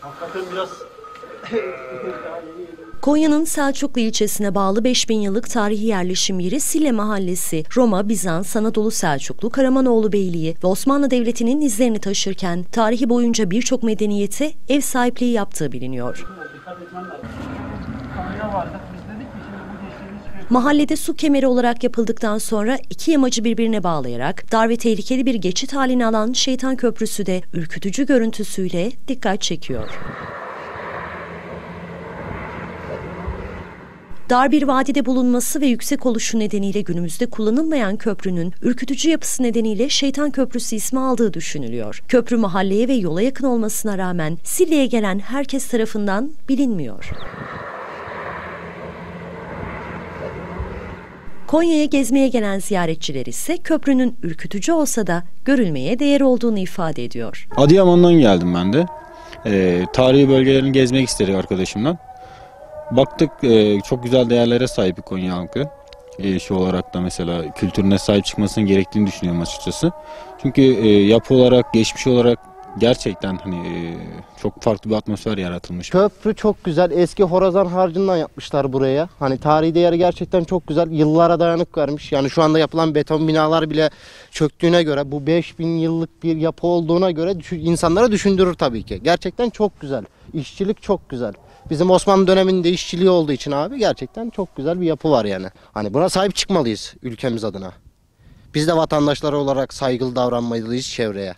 Hakikaten biraz Konya'nın Selçuklu ilçesine bağlı 5000 yıllık tarihi yerleşim yeri Sille Mahallesi, Roma, Bizans, Anadolu Selçuklu, Karamanoğlu Beyliği ve Osmanlı Devleti'nin izlerini taşırken tarihi boyunca birçok medeniyete ev sahipliği yaptığı biliniyor. dikkat etmen lazım. Kamera vardı. Biz dedik ki şimdi bu geçtiğimiz köy Mahallede su kemeri olarak yapıldıktan sonra iki yamacı birbirine bağlayarak dar ve tehlikeli bir geçit halini alan Şeytan Köprüsü de ürkütücü görüntüsüyle dikkat çekiyor. Dar bir vadide bulunması ve yüksek oluşu nedeniyle günümüzde kullanılmayan köprünün ürkütücü yapısı nedeniyle Şeytan Köprüsü ismi aldığı düşünülüyor. Köprü mahalleye ve yola yakın olmasına rağmen Sille'ye gelen herkes tarafından bilinmiyor. Konya'ya gezmeye gelen ziyaretçiler ise köprünün ürkütücü olsa da görülmeye değer olduğunu ifade ediyor. Adıyaman'dan geldim ben de. Ee, tarihi bölgelerini gezmek istedik arkadaşımla. Baktık e, çok güzel değerlere sahip bir Konya halkı. E, şu olarak da mesela kültürüne sahip çıkmasının gerektiğini düşünüyorum açıkçası. Çünkü e, yapı olarak, geçmiş olarak gerçekten hani e, çok farklı bir atmosfer yaratılmış. Köprü çok güzel. Eski Horazan harcından yapmışlar buraya. Hani tarihi değeri gerçekten çok güzel. Yıllara dayanık vermiş. Yani şu anda yapılan beton binalar bile çöktüğüne göre bu 5000 yıllık bir yapı olduğuna göre insanlara düşündürür tabii ki. Gerçekten çok güzel. İşçilik çok güzel. Bizim Osmanlı döneminde işçiliği olduğu için abi gerçekten çok güzel bir yapı var yani. Hani buna sahip çıkmalıyız ülkemiz adına. Biz de vatandaşlar olarak saygılı davranmalıyız çevreye.